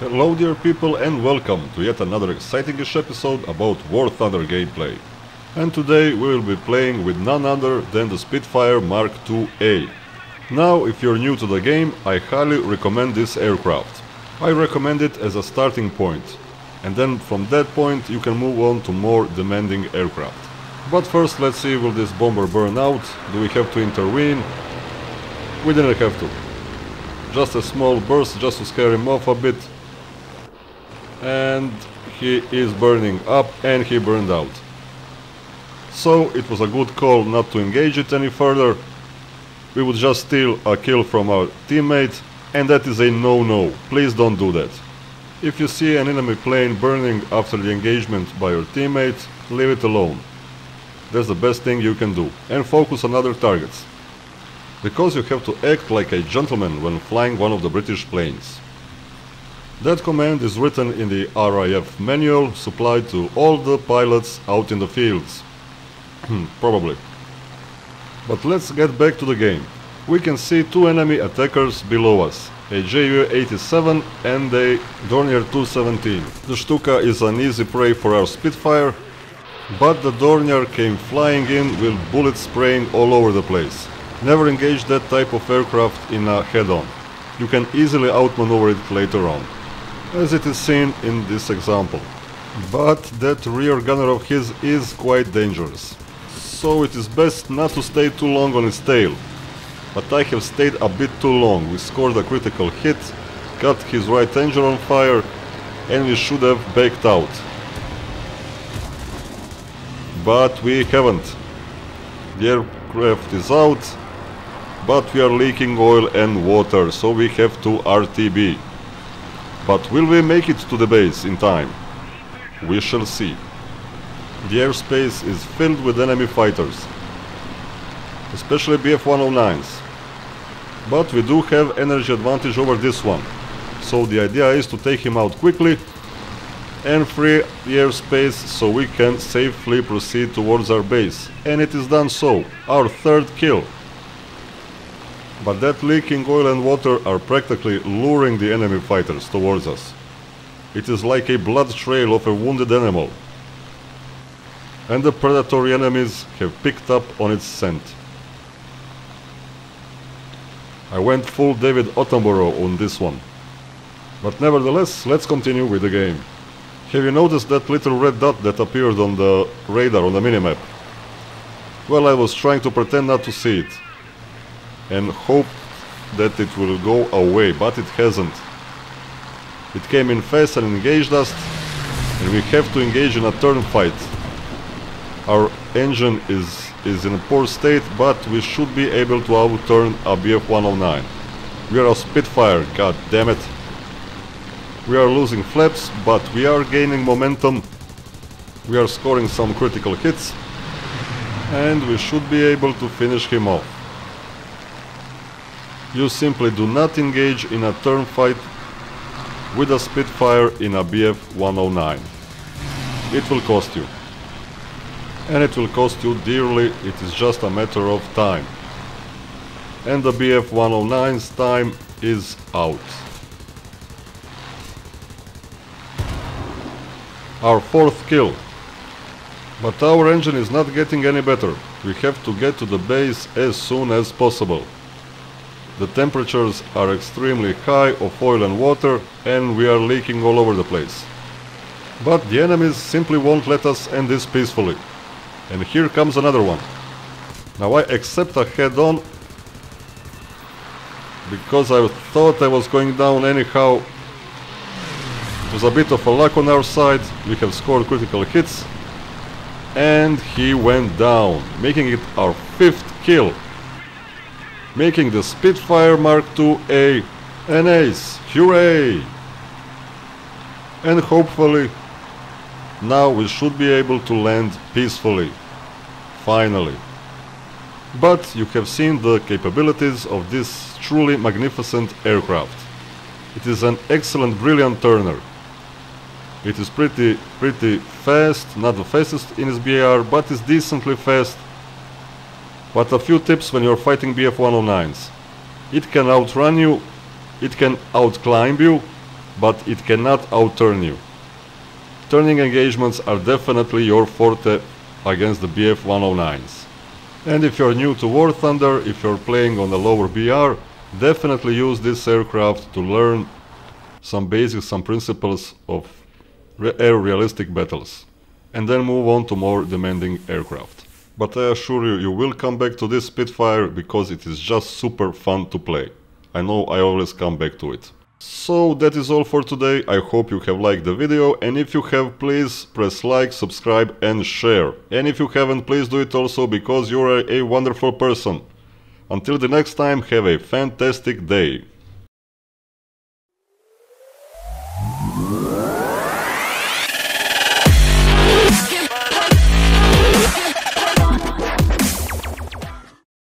Hello dear people and welcome to yet another exciting-ish episode about War Thunder gameplay. And today we will be playing with none other than the Spitfire Mark II-A. Now if you're new to the game, I highly recommend this aircraft. I recommend it as a starting point, and then from that point you can move on to more demanding aircraft. But first let's see will this bomber burn out, do we have to intervene? We didn't have to. Just a small burst just to scare him off a bit. And he is burning up and he burned out. So it was a good call not to engage it any further. We would just steal a kill from our teammate and that is a no-no. Please don't do that. If you see an enemy plane burning after the engagement by your teammate, leave it alone. That's the best thing you can do. And focus on other targets. Because you have to act like a gentleman when flying one of the British planes. That command is written in the RAF manual supplied to all the pilots out in the fields. Hmm, probably. But let's get back to the game. We can see two enemy attackers below us, a Ju-87 and a Dornier 217. The Stuka is an easy prey for our Spitfire, but the Dornier came flying in with bullets spraying all over the place. Never engage that type of aircraft in a head-on. You can easily outmaneuver it later on as it is seen in this example. But that rear gunner of his is quite dangerous. So it is best not to stay too long on his tail. But I have stayed a bit too long. We scored a critical hit, got his right engine on fire, and we should have backed out. But we haven't. The aircraft is out, but we are leaking oil and water, so we have to RTB. But will we make it to the base in time? We shall see. The airspace is filled with enemy fighters, especially Bf-109s. But we do have energy advantage over this one, so the idea is to take him out quickly and free the airspace so we can safely proceed towards our base. And it is done so, our third kill. But that leaking oil and water are practically luring the enemy fighters towards us. It is like a blood trail of a wounded animal. And the predatory enemies have picked up on its scent. I went full David Attenborough on this one. But nevertheless, let's continue with the game. Have you noticed that little red dot that appeared on the radar on the minimap? Well, I was trying to pretend not to see it and hope that it will go away, but it hasn't. It came in fast and engaged us, and we have to engage in a turn fight. Our engine is, is in a poor state, but we should be able to outturn a Bf-109. We are a Spitfire, god damn it. We are losing flaps, but we are gaining momentum. We are scoring some critical hits, and we should be able to finish him off. You simply do not engage in a turn fight with a Spitfire in a Bf-109. It will cost you. And it will cost you dearly, it is just a matter of time. And the Bf-109's time is out. Our fourth kill. But our engine is not getting any better. We have to get to the base as soon as possible. The temperatures are extremely high of oil and water and we are leaking all over the place. But the enemies simply won't let us end this peacefully. And here comes another one. Now I accept a head-on because I thought I was going down anyhow. It was a bit of a luck on our side, we have scored critical hits and he went down, making it our fifth kill making the Spitfire Mark II a an ace. Hooray! And hopefully now we should be able to land peacefully. Finally. But you have seen the capabilities of this truly magnificent aircraft. It is an excellent brilliant turner. It is pretty pretty fast, not the fastest in SBAR, but is decently fast but a few tips when you're fighting BF-109s. It can outrun you, it can outclimb you, but it cannot outturn you. Turning engagements are definitely your forte against the BF-109s. And if you're new to War Thunder, if you're playing on a lower BR, definitely use this aircraft to learn some basics, some principles of re air realistic battles. And then move on to more demanding aircraft. But I assure you, you will come back to this Spitfire because it is just super fun to play. I know I always come back to it. So that is all for today, I hope you have liked the video and if you have please press like, subscribe and share. And if you haven't please do it also because you are a wonderful person. Until the next time have a fantastic day.